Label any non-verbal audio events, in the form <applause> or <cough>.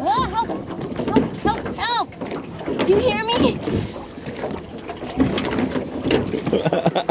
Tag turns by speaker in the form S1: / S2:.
S1: Oh, help! Help! Help! Help! Do you hear me? <laughs>